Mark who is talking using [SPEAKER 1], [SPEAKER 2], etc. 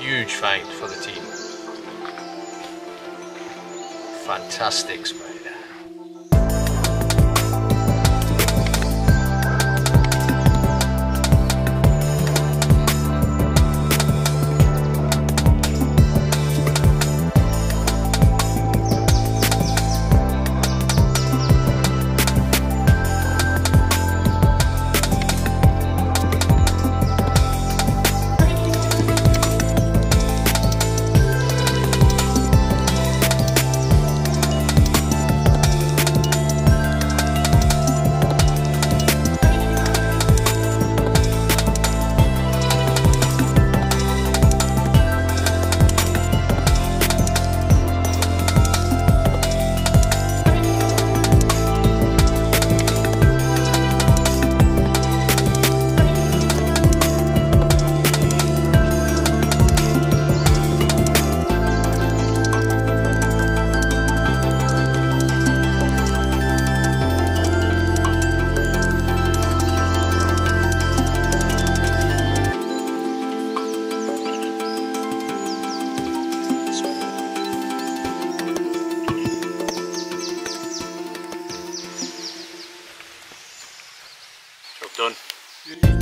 [SPEAKER 1] huge find for the team. Fantastic. done.